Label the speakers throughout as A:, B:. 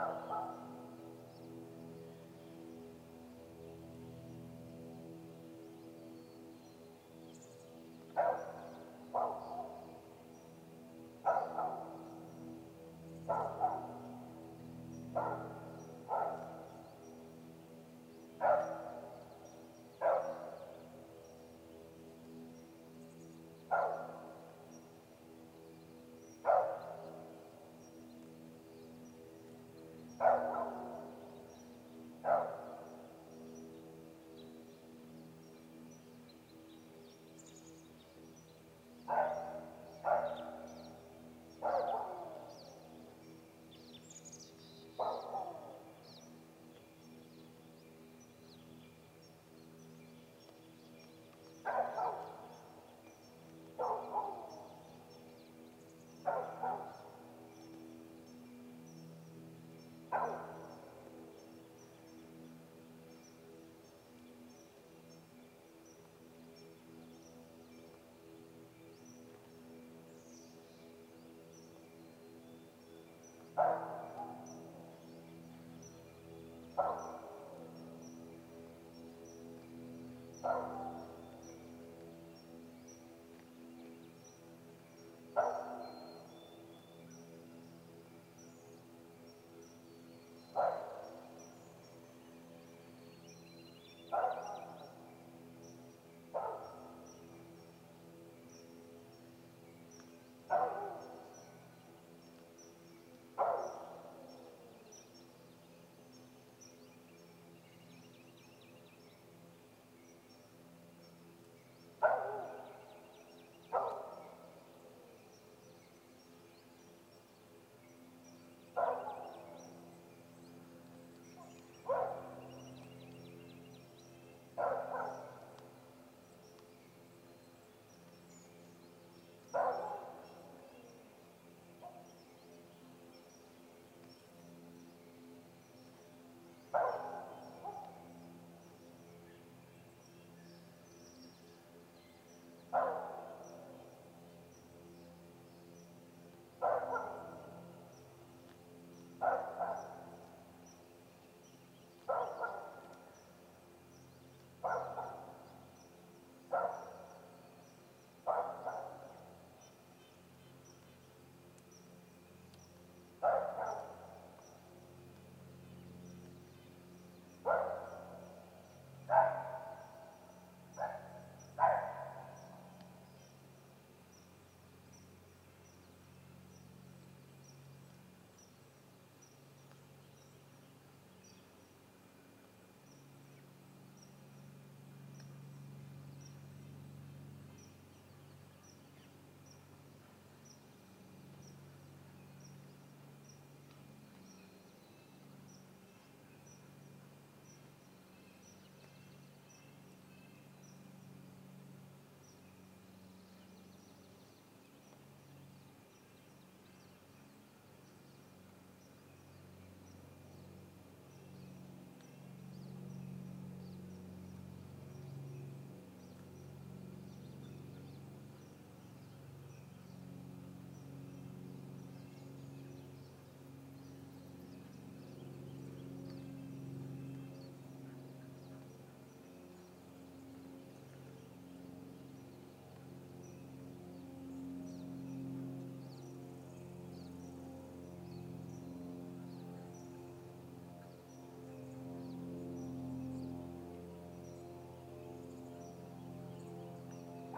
A: Thank you.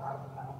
B: Thank you.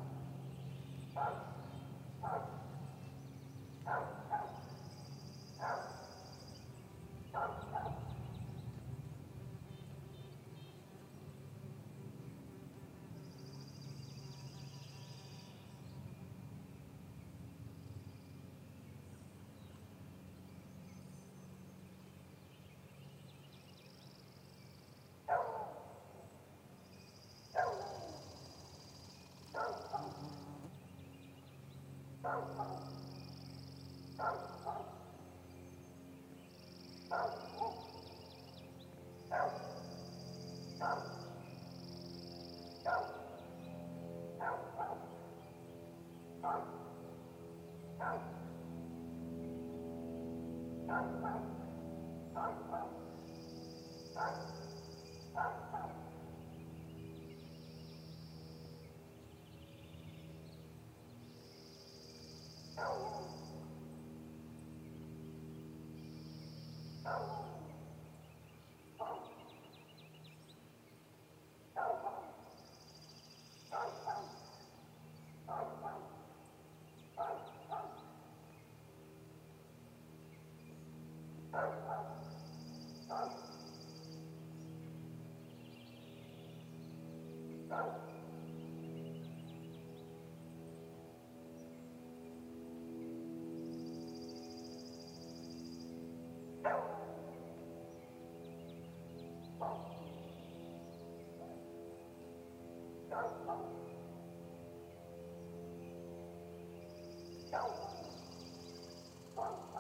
B: Oh, you Thank you.